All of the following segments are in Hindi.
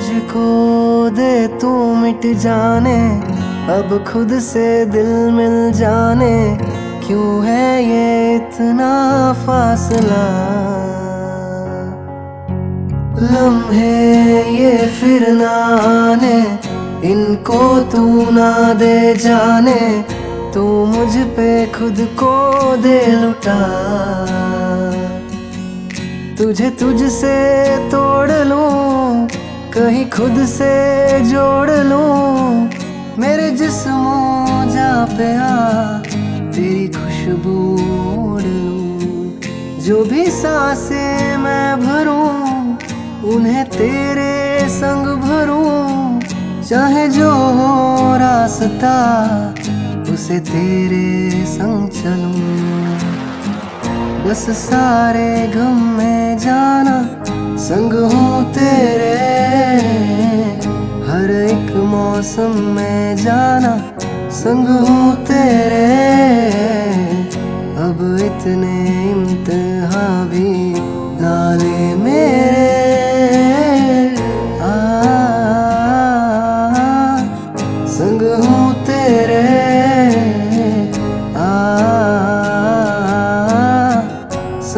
मुझको दे तू मिट जाने। अब खुद से दिल मिल जाने। क्यों है ये इतना फासला? लम्हे ये फिर ना आने। इनको तू ना दे जाने। तू मुझ पे खुद को दे लुटा। तुझे तुझसे तोड़ लूँ। कहीं खुद से जोड़ लूँ। मेरे जिस्मों जा पे आ तेरी खुशबू ओढ़ लूँ। जो भी साँसें मैं भरूं, उन्हें तेरे संग भरूं। चाहे जो हो रास्ता, उसे तेरे संग चलूँ। बस सारे गम में जाना, संग हूँ तेरे। हर एक मौसम में जाना, संग हूँ तेरे। अब इतने इम्तहा भी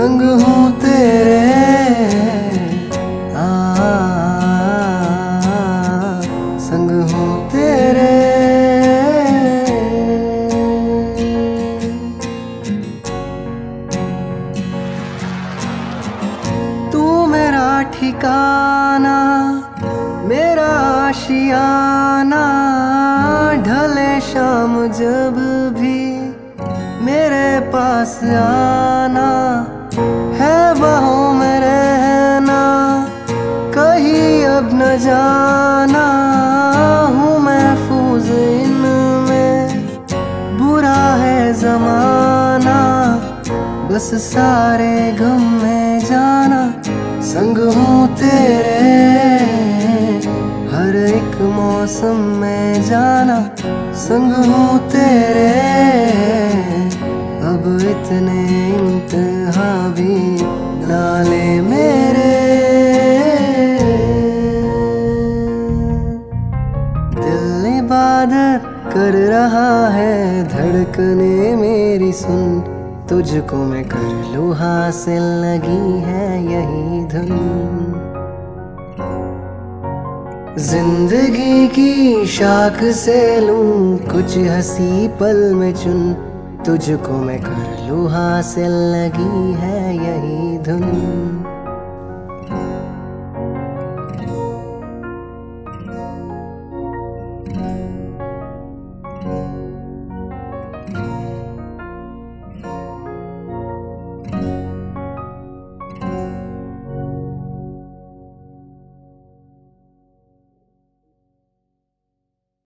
संग हूँ तेरे। आ, संग हूँ तेरे। तू मेरा ठिकाना मेरा आशियाना ढले शाम जब भी मेरे पास आना। बाहों में रहना, कहीं अब न जाना। हूँ महफूज इनमें, बुरा है जमाना। बस सारे गम में जाना, संग हूँ तेरे। हर एक मौसम में जाना, संग हूँ तेरे। अब इतने रहा है धड़कने मेरी सुन। तुझको मैं कर लू हासिल, लगी है यही धुन। ज़िंदगी की शाख से लूँ कुछ हँसी पल में चुन। तुझको मैं कर लू हासिल, लगी है यही धुन।